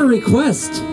got a request.